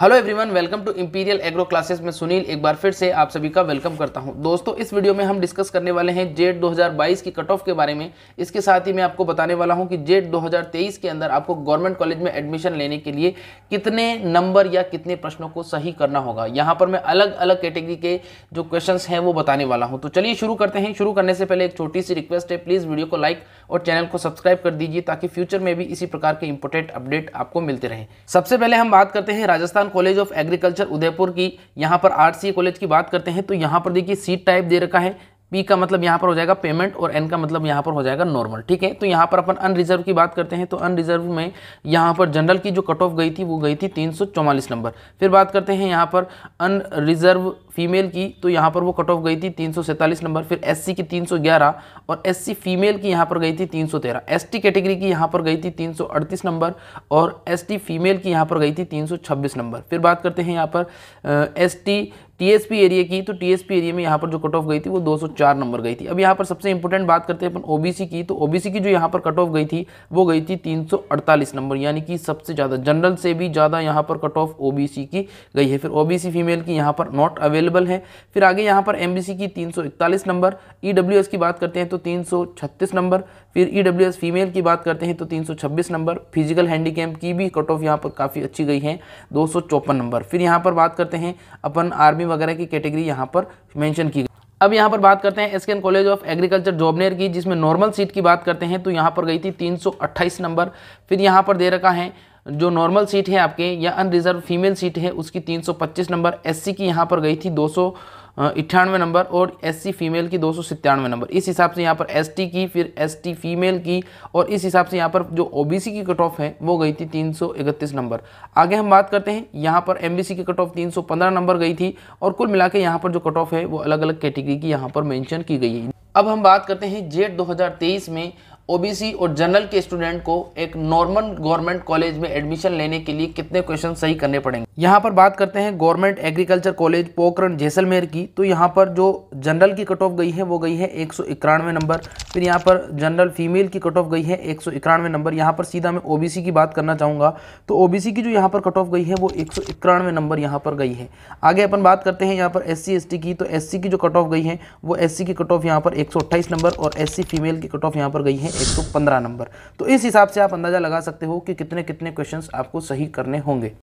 Hello everyone welcome to imperial agro classes में सुनील एक बार फिर से आप सभी का वेलकम करता हूँ। दोस्तों, इस वीडियो में हम डिस्कस करने वाले हैं जेट 2022 की कट ऑफ़ के बारे में। इसके साथ ही मैं आपको बताने वाला हूँ कि जेट 2023 के अंदर आपको गवर्नमेंट कॉलेज में एडमिशन लेने के लिए कितने नंबर या कितने प्रश्नों को सही करना होगा। यहाँ पर मैं अलग अलग कैटेगरी के जो क्वेश्चन हैं वो बताने वाला हूँ। तो चलिए शुरू करते हैं। शुरू करने से पहले एक छोटी सी रिक्वेस्ट है प्लीज़ वीडियो को लाइक और चैनल को सब्सक्राइब कर दीजिए ताकि फ्यूचर में भी इसी प्रकार के इंपोर्टेंट अपडेट आपको मिलते रहे। सबसे पहले हम बात करते हैं Rajasthan college of agriculture Udaipur की यहाँ पर आर कॉलेज की बात करते हैं तो यहाँ पर देखिए सीट टाइप दे रखा है। पी का मतलब यहाँ पर हो जाएगा पेमेंट और एन का मतलब यहाँ पर हो जाएगा नॉर्मल ठीक है? तो यहाँ पर अपन अनरिजर्व की बात करते हैं तो अनरिजर्व में यहाँ पर जनरल की जो कट ऑफ़ गई थी, वो गई थी तीन सौ चौवालीस नंबर। फिर बात करते हैं यहाँ पर अनरिजर्व फीमेल की तो यहाँ पर वो कट ऑफ़ गई थी तीन सौ सैंतालीस नंबर, फिर एससी की 311 और एससी फीमेल की यहाँ पर गई थी 313 एसटी कैटेगरी की यहाँ पर गई थी 338 नंबर और एसटी फीमेल की यहाँ पर गई थी 326 नंबर। फिर बात करते हैं यहाँ पर एसटी टीएसपी एरिया की तो टीएसपी एरिया में यहाँ पर जो कट ऑफ़ गई थी वो 204 नंबर गई थी। अब यहाँ पर सबसे इंपॉर्टेंट बात करते हैं अपन ओबीसी की तो ओबीसी की जो यहाँ पर कट ऑफ़ गई थी वो गई थी 348 नंबर, यानी कि सबसे ज़्यादा जनरल से भी ज़्यादा यहाँ पर कट ऑफ़ ओबीसी की गई है। फिर ओबीसी फीमेल की यहाँ पर नॉट अवेलेबल है। फिर आगे यहाँ पर एमबीसी की तीन नंबर ई की बात करते हैं तो तीन सौ छत्तीस नंबर फिर ईडब्ल्यूएस फीमेल की बात करते हैं तो तीन नंबर फ़िज़िकल हैंडीकैम की भी कट ऑफ़ यहाँ पर काफ़ी अच्छी गई है, दो नंबर फिर यहाँ पर बात करते हैं अपन आर्मी वगैरह की कैटेगरी यहाँ पर मैंशन की गई। अब यहाँ पर बात करते हैं SKN college of agriculture Jobner की, जिसमें नॉर्मल सीट की बात करते हैं तो यहाँ पर गई थी 328 नंबर फिर यहाँ पर दे रखा है जो नॉर्मल सीट है आपके या अनरिजर्व फीमेल सीट है, उसकी 325 नंबर एससी की यहाँ पर गई थी दो इट्ठानवे नंबर और एससी फीमेल की दो नंबर इस हिसाब से यहाँ पर एसटी की, फिर एसटी फीमेल की और इस हिसाब से यहाँ पर जो ओबीसी की कट ऑफ़ है, वो गई थी तीन सौ इकतीस नंबर आगे हम बात करते हैं, यहाँ पर एमबीसी की कट ऑफ़ 315 नंबर गई थी और कुल मिला के यहाँ पर जो कट ऑफ़ है, वो अलग अलग कैटेगरी की यहाँ पर मैंशन की गई है। अब हम बात करते हैं जेट 2023 में ओबीसी और जनरल के स्टूडेंट को एक नॉर्मल गवर्नमेंट कॉलेज में एडमिशन लेने के लिए कितने क्वेश्चन सही करने पड़ेंगे? यहाँ पर बात करते हैं government agriculture college Pokhran Jaisalmer की। तो यहाँ पर जो जनरल की कट ऑफ़ गई है, वो गई है एक सौ इक्यानवे नंबर। फिर यहाँ पर जनरल फीमेल की कट ऑफ़ गई है एक सौ इक्यानवे नंबर। यहाँ पर सीधा मैं ओबीसी की बात करना चाहूँगा। तो ओबीसी की जो यहाँ पर कट ऑफ़ गई है, वो एक सौ इक्यानवे नंबर यहाँ पर गई है। आगे अपन बात करते हैं यहाँ पर एस सी की। तो एससी की जो कट ऑफ़ गई है, वो एससी की कट ऑफ़ यहाँ पर एक सौ अट्ठाईस नंबर और एससी फीमेल की कट ऑफ़ यहाँ पर गई है 115 नंबर। तो इस हिसाब से आप अंदाज़ा लगा सकते हो कि कितने कितने क्वेश्चंस आपको सही करने होंगे।